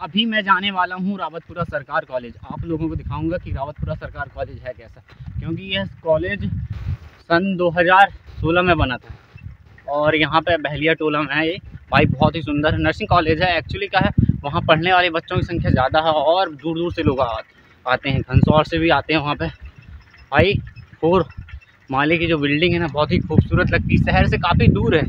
अभी मैं जाने वाला हूँ रावतपुरा सरकार कॉलेज। आप लोगों को दिखाऊँगा कि रावतपुरा सरकार कॉलेज है कैसा। क्योंकि यह कॉलेज सन 2016 में बना था। और यहाँ पे बहलिया टोला में है ये। भाई, बहुत ही सुंदर नर्सिंग कॉलेज है। एक्चुअली का है, वहाँ पढ़ने वाले बच्चों की संख्या ज़्यादा है और दूर दूर से लोग आते हैं। घनसौर से भी आते हैं वहाँ पर भाई फोर माले की जो बिल्डिंग है ना, बहुत ही खूबसूरत लगती है। शहर से काफ़ी दूर है।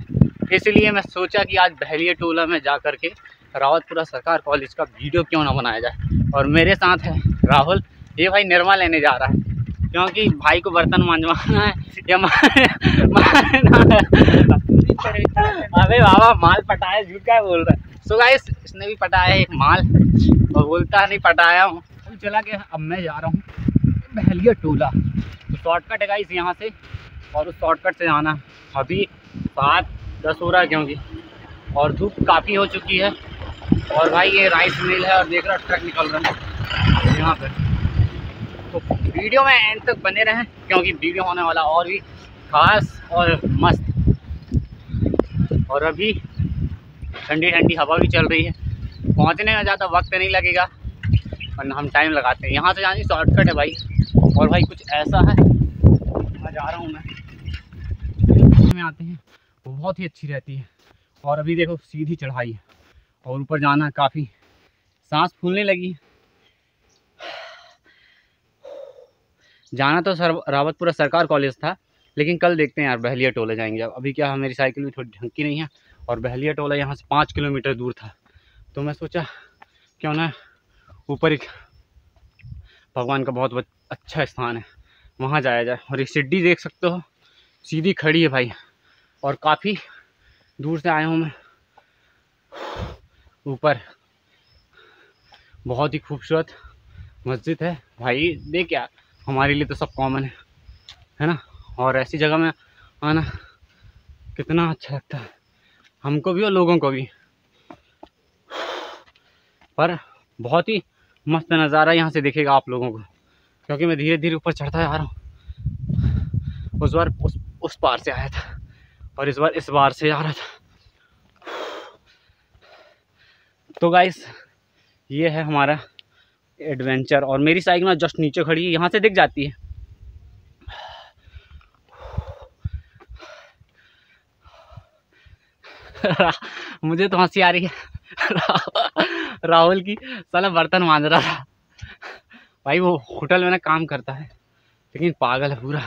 इसलिए मैं सोचा कि आज बहलिया टोला में जा कर के रावतपुरा सरकार कॉलेज का वीडियो क्यों ना बनाया जाए? और मेरे साथ है राहुल, ये भाई निर्मा लेने जा रहा है। क्योंकि भाई को बर्तन मांझवाना है, या अरे बाबा, माल पटाया, झूठ क्या बोल रहा है? सो गाइस इसने भी पटाया एक माल। और बोलता नहीं, पटाया हूँ। तो चला के अब मैं जा रहा हूँ। बहलिया टोला। तो शॉर्टकट है गाइस यहाँ से, और उस शॉर्टकट से जाना अभी सात, दस हो रहा है क्योंकि। और धूप काफ़ी हो चुकी है। और भाई ये राइस मिल है और देख रहा ट्रक निकल रहा है। यहाँ पर तो वीडियो में एंड तक बने रहें, क्योंकि वीडियो होने वाला और भी खास और मस्त। और अभी ठंडी ठंडी हवा भी चल रही है। पहुँचने में ज़्यादा वक्त नहीं लगेगा, वरना हम टाइम लगाते हैं। यहाँ से जाने शॉर्टकट है भाई। और भाई कुछ ऐसा है मैं जा रहा हूँ मैं। में आते हैं, वो बहुत ही अच्छी रहती है। और अभी देखो, सीधी चढ़ाई है। और ऊपर जाना है काफ़ी। सांस फूलने लगी। जाना तो सर, रावतपुरा सरकार कॉलेज था, लेकिन कल देखते हैं यार, बहलिया टोला जाएँगे। अब अभी क्या, मेरी साइकिल भी थोड़ी ढंकी नहीं है, और बहलिया टोला यहाँ से पाँच किलोमीटर दूर था। तो मैं सोचा, क्यों ना ऊपर एक भगवान का बहुत अच्छा स्थान है, वहाँ जाया जाए। और ये सीढ़ी देख सकते हो, सीधी खड़ी है भाई, और काफ़ी दूर से आया हूँ मैं। ऊपर। बहुत ही खूबसूरत मस्जिद है। भाई, देख यार, हमारे लिए तो सब कॉमन है है ना? और ऐसी जगह में आना कितना अच्छा लगता है। हमको भी और लोगों को भी। पर बहुत ही मस्त नज़ारा यहाँ से देखेगा आप लोगों को, क्योंकि मैं धीरे धीरे ऊपर चढ़ता जा रहा हूँ। उस बार उस उस पार से आया था, और इस बार इस बार से आ रहा था। तो गाइस ये है हमारा एडवेंचर और मेरी साइकिल ना जस्ट नीचे खड़ी है, यहाँ से दिख जाती है। मुझे तो हँसी आ रही है। राहुल की साला बर्तन मांझ रहा था। भाई वो होटल में ना काम करता है, लेकिन पागल है पूरा।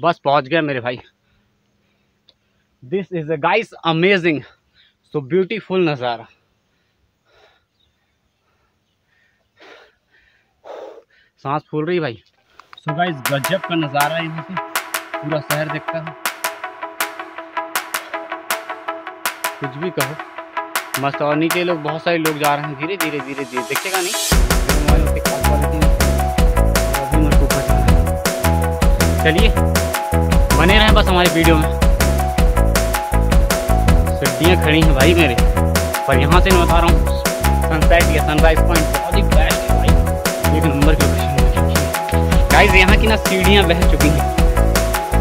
बस पहुँच गया मेरे भाई। This is a guys amazing तो ब्यूटीफुल नज़ारा। सांस फूल रही भाई। सुबह गाइस गजब का नज़ारा है यहाँ से। पूरा शहर देखता है। कुछ भी कहो। मस्त और नीचे लोग बहुत सारे लोग जा रहे हैं। धीरे धीरे धीरे धीरे। देखेगा नहीं? चलिए। बने रहें बस हमारे वीडियो में। गड्डियाँ खड़ी हैं भाई मेरे। पर यहाँ से मैं बता रहा हूँ सनसेट या सनराइज पॉइंट बहुत ही बेस्ट है भाई। एक नंबर की लोकेशन है। गाइज़ यहाँ की ना सीढ़ियाँ बह चुकी हैं।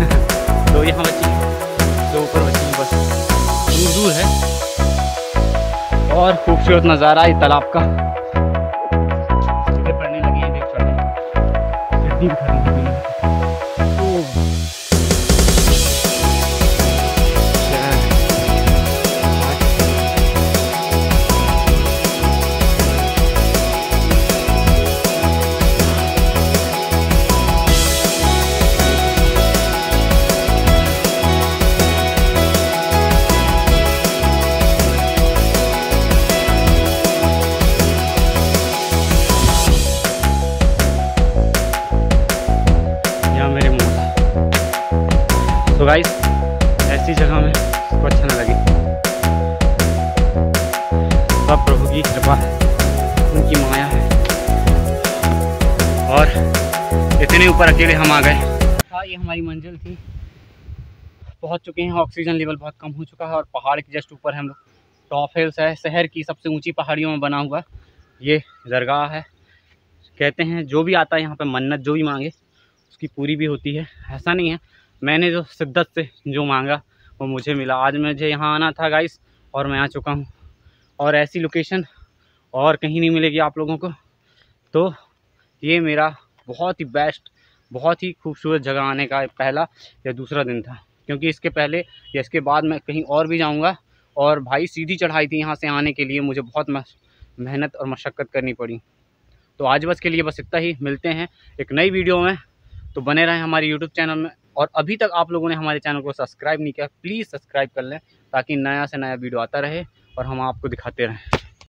तो यहाँ बची तो ऊपर बची बस। दूर दूर है। और खूबसूरत नज़ारा है तालाब का। पड़ने लगी है, देख छोटे तो गाइस ऐसी जगह में उसको अच्छा ना लगे। सब प्रभु की कृपा है, उनकी माया है। और इतने ऊपर अकेले हम आ गए। हाँ ये हमारी मंजिल थी। पहुँच चुके हैं, ऑक्सीजन लेवल बहुत कम हो चुका है और पहाड़ के जस्ट ऊपर है हम लोग, टॉप हिल्स है, शहर की सबसे ऊँची पहाड़ियों में बना हुआ। ये दरगाह है। कहते हैं, जो भी आता है यहाँ पर मन्नत, जो भी मांगे, उसकी पूरी भी होती है। ऐसा नहीं है मैंने जो शिद्दत से जो मांगा, वो मुझे मिला। आज मुझे यहाँ आना था गाइस और मैं आ चुका हूँ। और ऐसी लोकेशन और कहीं नहीं मिलेगी आप लोगों को। तो ये मेरा बहुत ही बेस्ट बहुत ही खूबसूरत जगह आने का पहला या दूसरा दिन था। क्योंकि इसके पहले या इसके बाद मैं कहीं और भी जाऊँगा और भाई सीधी चढ़ाई थी यहाँ से आने के लिए मुझे बहुत मेहनत और मशक्क़त करनी पड़ी। तो आज बस के लिए बस इतना ही। मिलते हैं एक नई वीडियो में। तो बने रहें हमारे यूट्यूब चैनल में। और अभी तक आप लोगों ने हमारे चैनल को सब्सक्राइब नहीं किया प्लीज़ सब्सक्राइब कर लें ताकि नया से नया वीडियो आता रहे और हम आपको दिखाते रहें।